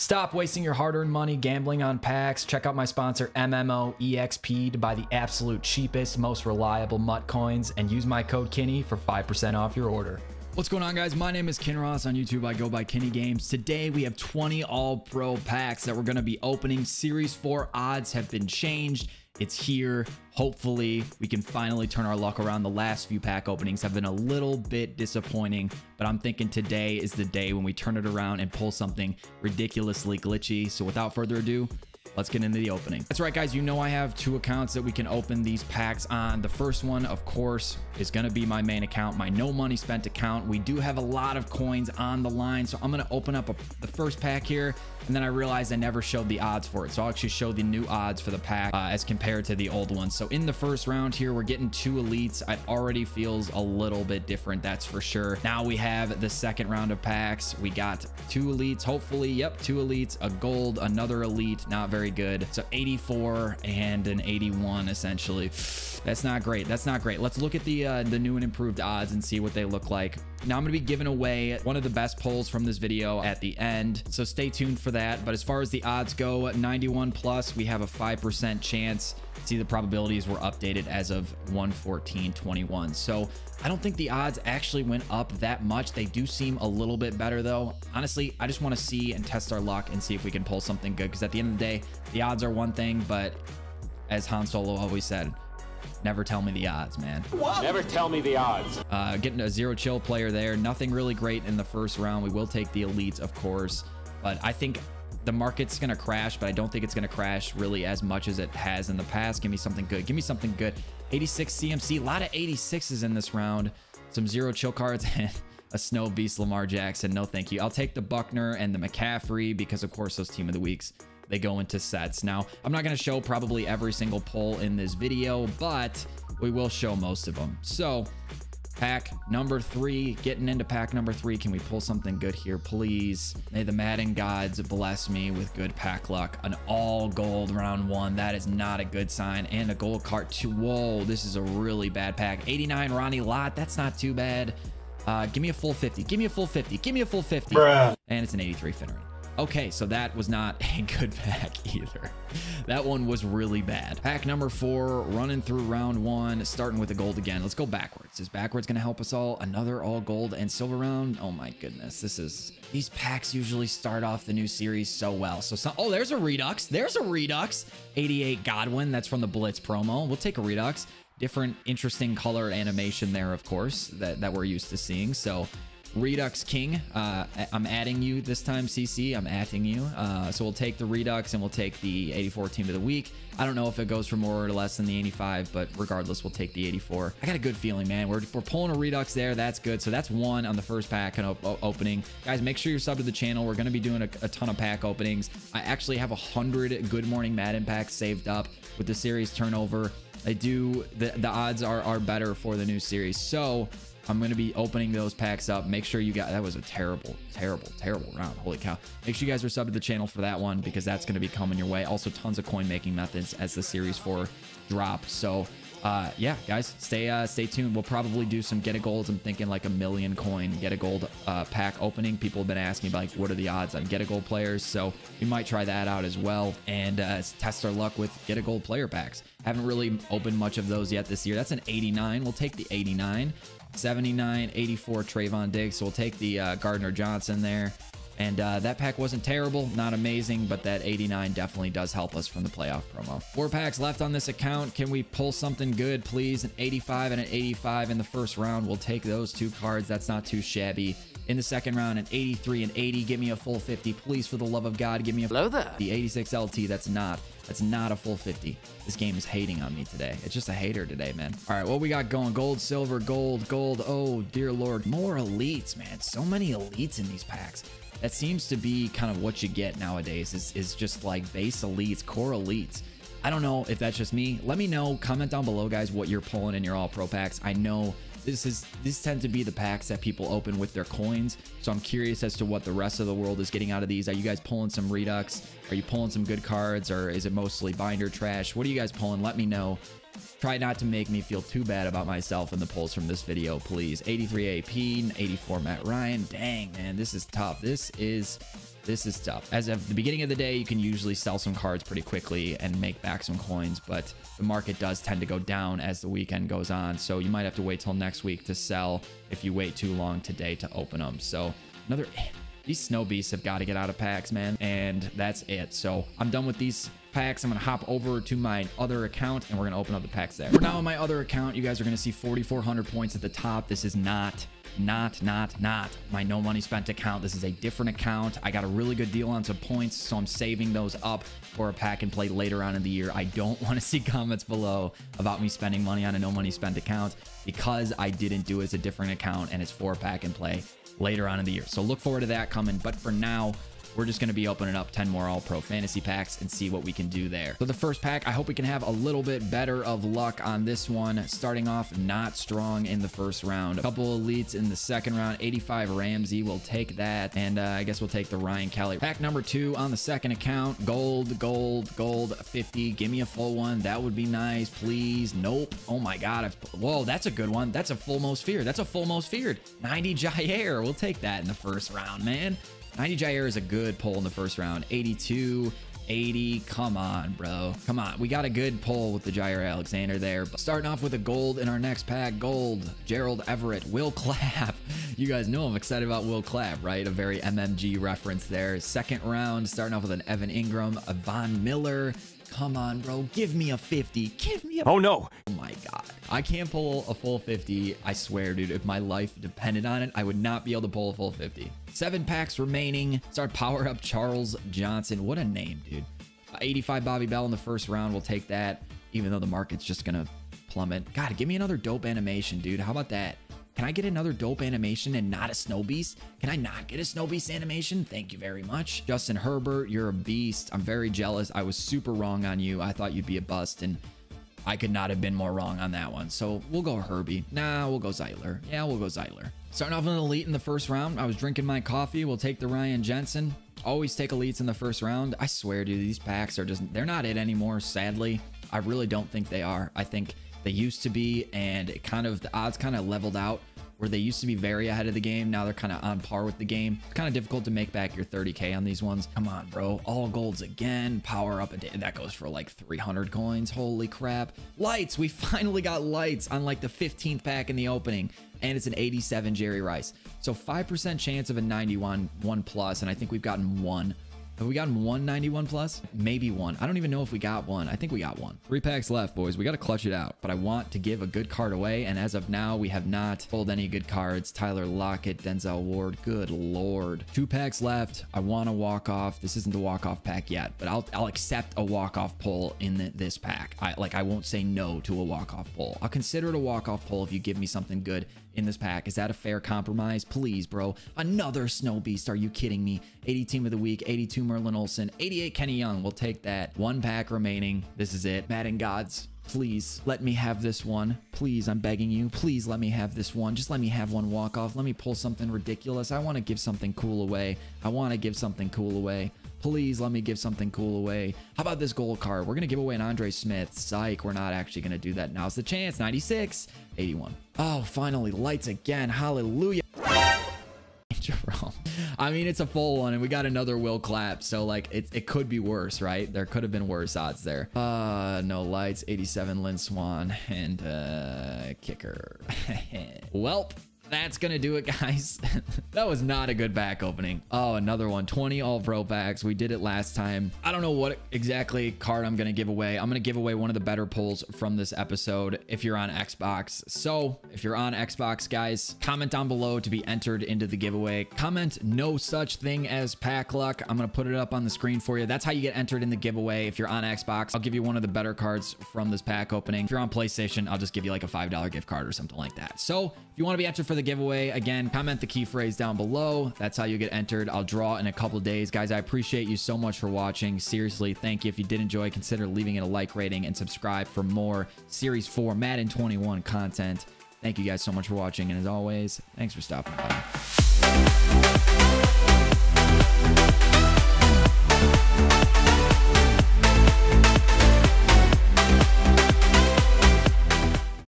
Stop wasting your hard-earned money gambling on packs. Check out my sponsor MMO EXP to buy the absolute cheapest, most reliable MUT coins and use my code KINNY for 5% off your order. What's going on guys? My name is Kinross on YouTube. I go by Kinny Games. Today we have 20 all pro packs that we're going to be opening. Series 4 odds have been changed. It's here. Hopefully, we can finally turn our luck around. The last few pack openings have been a little bit disappointing, but I'm thinking today is the day when we turn it around and pull something ridiculously glitchy. So without further ado, let's get into the opening. That's right, guys. You know I have two accounts that we can open these packs on. The first one, of course, is going to be my main account, my no money spent account. We do have a lot of coins on the line, so I'm going to open up a, the first pack here, and then I realized I never showed the odds for it. So I'll actually show the new odds for the pack uh, as compared to the old ones. So in the first round here, we're getting two elites. It already feels a little bit different, that's for sure. Now we have the second round of packs. We got two elites, hopefully. Yep, two elites, a gold, another elite, not very very good. So 84 and an 81 essentially. That's not great. That's not great. Let's look at the uh, the new and improved odds and see what they look like. Now I'm going to be giving away one of the best polls from this video at the end. So stay tuned for that. But as far as the odds go, 91 plus, we have a 5% chance. See, the probabilities were updated as of 114.21. So I don't think the odds actually went up that much. They do seem a little bit better though. Honestly, I just want to see and test our luck and see if we can pull something good. Because at the end of the day, the odds are one thing, but as Han Solo always said, Never tell me the odds, man. What? Never tell me the odds. Uh, getting a zero chill player there. Nothing really great in the first round. We will take the elites, of course. But I think the market's going to crash, but I don't think it's going to crash really as much as it has in the past. Give me something good. Give me something good. 86 CMC. A lot of 86s in this round. Some zero chill cards and a snow beast Lamar Jackson. No, thank you. I'll take the Buckner and the McCaffrey because, of course, those team of the weeks they go into sets. Now, I'm not going to show probably every single pull in this video, but we will show most of them. So pack number three getting into pack number three. Can we pull something good here please? May the madden gods bless me with good pack luck. An all gold round one that is not a good sign. And a gold cart two whoa this is a really bad pack. 89 ronnie lott that's not too bad. Uh give me a full 50 give me a full 50 give me a full 50 Bruh. and it's an 83 Finneran Okay, so that was not a good pack either. That one was really bad. Pack number four, running through round one, starting with the gold again. Let's go backwards. Is backwards going to help us all? Another all gold and silver round? Oh my goodness. This is... These packs usually start off the new series so well. So, some, oh, there's a Redux. There's a Redux. 88 Godwin. That's from the Blitz promo. We'll take a Redux. Different, interesting color animation there, of course, that, that we're used to seeing. So Redux King. Uh, I'm adding you this time, CC. I'm adding you. Uh, so we'll take the Redux and we'll take the 84 team of the week. I don't know if it goes for more or less than the 85, but regardless, we'll take the 84. I got a good feeling, man. We're, we're pulling a Redux there. That's good. So that's one on the first pack op opening. Guys, make sure you're subbed to the channel. We're going to be doing a, a ton of pack openings. I actually have a 100 Good Morning Madden packs saved up with the series turnover. I do, the, the odds are, are better for the new series. So I'm going to be opening those packs up. Make sure you got that was a terrible, terrible, terrible round. Holy cow. Make sure you guys are subbed to the channel for that one because that's going to be coming your way. Also, tons of coin making methods as the series four drop. So, uh, yeah, guys, stay uh, stay tuned. We'll probably do some get a gold. I'm thinking like a million coin get a gold uh, pack opening. People have been asking like, what are the odds on get a gold players? So we might try that out as well and uh, test our luck with get a gold player packs. Haven't really opened much of those yet this year. That's an 89. We'll take the 89. 79, 84 Trevon Diggs. So we'll take the uh, Gardner Johnson there. And uh, that pack wasn't terrible, not amazing, but that 89 definitely does help us from the playoff promo. Four packs left on this account. Can we pull something good, please? An 85 and an 85 in the first round. We'll take those two cards. That's not too shabby. In the second round, an 83 and 80. Give me a full 50, please, for the love of God. Give me a... Hello there. The 86 LT, that's not that's not a full 50. This game is hating on me today. It's just a hater today, man. All right, what we got going? Gold, silver, gold, gold. Oh, dear Lord. More elites, man. So many elites in these packs. That seems to be kind of what you get nowadays is, is just like base elites, core elites. I don't know if that's just me. Let me know. Comment down below, guys, what you're pulling in your all pro packs. I know this is this tend to be the packs that people open with their coins. So I'm curious as to what the rest of the world is getting out of these. Are you guys pulling some Redux? Are you pulling some good cards or is it mostly binder trash? What are you guys pulling? Let me know. Try not to make me feel too bad about myself in the pulls from this video, please. 83 AP, 84 Matt Ryan. Dang, man, this is tough. This is This is tough. As of the beginning of the day, you can usually sell some cards pretty quickly and make back some coins, but the market does tend to go down as the weekend goes on. So you might have to wait till next week to sell if you wait too long today to open them. So another these snow beasts have got to get out of packs, man. And that's it. So I'm done with these packs. I'm going to hop over to my other account and we're going to open up the packs there. For now on my other account, you guys are going to see 4,400 points at the top. This is not not, not, not my no money spent account. This is a different account. I got a really good deal on some points, so I'm saving those up for a pack and play later on in the year. I don't want to see comments below about me spending money on a no money spent account because I didn't do it as a different account and it's for pack and play later on in the year. So look forward to that coming. But for now, we're just going to be opening up 10 more all pro fantasy packs and see what we can do there. So the first pack, I hope we can have a little bit better of luck on this one. Starting off not strong in the first round. A couple elites in the second round. 85 Ramsey, we'll take that. And uh, I guess we'll take the Ryan Kelly. Pack number two on the second account. Gold, gold, gold, 50. Give me a full one. That would be nice, please. Nope. Oh my God. I've, whoa, that's a good one. That's a full most feared. That's a full most feared. 90 Jaire. We'll take that in the first round, man. 90 Jaire is a good pull in the first round. 82, 80. Come on, bro. Come on. We got a good pull with the Jaire Alexander there. But starting off with a gold in our next pack. Gold. Gerald Everett. Will Clapp. You guys know I'm excited about Will Clapp, right? A very MMG reference there. Second round, starting off with an Evan Engram, a Von Miller, Come on, bro. Give me a 50. Give me a... Oh, no. Oh, my God. I can't pull a full 50. I swear, dude. If my life depended on it, I would not be able to pull a full 50. Seven packs remaining. Start power up Charles Johnson. What a name, dude. 85 Bobby Bell in the first round. We'll take that, even though the market's just going to plummet. God, give me another dope animation, dude. How about that? Can I get another dope animation and not a snow beast? Can I not get a snow beast animation? Thank you very much. Justin Herbert, you're a beast. I'm very jealous. I was super wrong on you. I thought you'd be a bust and I could not have been more wrong on that one. So we'll go Herbie. Nah, we'll go Zeitler. Yeah, we'll go Zeitler. Starting off with an elite in the first round. I was drinking my coffee. We'll take the Ryan Jensen. Always take elites in the first round. I swear, dude, these packs are just, they're not it anymore, sadly. I really don't think they are. I think they used to be, and it kind of the odds kind of leveled out where they used to be very ahead of the game. Now they're kind of on par with the game. It's kind of difficult to make back your 30K on these ones. Come on, bro. All golds again. Power up a day. That goes for like 300 coins. Holy crap. Lights. We finally got lights on like the 15th pack in the opening. And it's an 87 Jerry Rice. So 5% chance of a 91 one. And I think we've gotten one have we gotten one 91 plus? Maybe one. I don't even know if we got one. I think we got one. Three packs left, boys. We got to clutch it out. But I want to give a good card away. And as of now, we have not pulled any good cards. Tyler Lockett, Denzel Ward. Good lord. Two packs left. I want to walk off. This isn't the walk off pack yet, but I'll, I'll accept a walk off pull in the, this pack. I like I won't say no to a walk off pull. I'll consider it a walk off pull if you give me something good in this pack. Is that a fair compromise? Please, bro. Another Snow Beast. Are you kidding me? 80 team of the week, 82 Merlin Olsen, 88 Kenny Young. We'll take that. One pack remaining. This is it. Madden Gods. Please let me have this one. Please, I'm begging you. Please let me have this one. Just let me have one walk off. Let me pull something ridiculous. I want to give something cool away. I want to give something cool away. Please let me give something cool away. How about this gold card? We're going to give away an Andre Smith. Psych, we're not actually going to do that. Now's the chance. 96, 81. Oh, finally, lights again. Hallelujah. I mean, it's a full one, and we got another Will Clapp. so like it, it could be worse, right? There could have been worse odds there. Uh, no lights, 87 Lynn Swann, and uh, kicker. Welp that's gonna do it guys. That was not a good back opening. Oh another one. 20 all pro packs we did it last time. I don't know what exactly card i'm gonna give away. I'm gonna give away one of the better pulls from this episode if you're on xbox. So if you're on xbox guys comment down below to be entered into the giveaway. Comment no such thing as pack luck. I'm gonna put it up on the screen for you. That's how you get entered in the giveaway if you're on xbox. I'll give you one of the better cards from this pack opening. If you're on playstation i'll just give you like a five dollar gift card or something like that. So if you want to be entered for the giveaway, again, comment the key phrase down below. That's how you get entered. I'll draw in a couple days. Guys, I appreciate you so much for watching. Seriously, thank you. If you did enjoy, consider leaving it a like rating and subscribe for more Series 4 Madden 21 content. Thank you guys so much for watching. And as always, thanks for stopping by.